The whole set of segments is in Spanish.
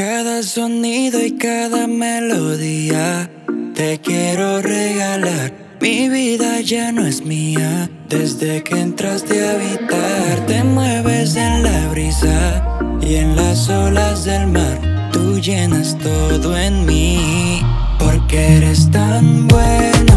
Cada sonido y cada melodía te quiero regalar. Mi vida ya no es mía. Desde que entraste a habitar, te mueves en la brisa y en las olas del mar. Tú llenas todo en mí porque eres tan bueno.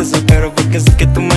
desespero porque sé que tú me